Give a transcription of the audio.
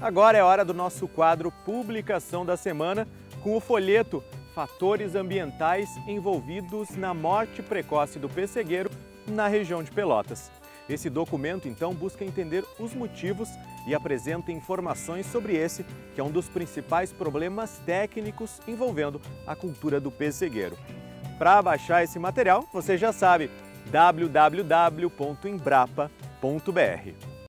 Agora é hora do nosso quadro Publicação da Semana com o folheto Fatores Ambientais Envolvidos na Morte Precoce do Pessegueiro na região de Pelotas. Esse documento, então, busca entender os motivos e apresenta informações sobre esse, que é um dos principais problemas técnicos envolvendo a cultura do pessegueiro. Para baixar esse material, você já sabe, www.embrapa.br.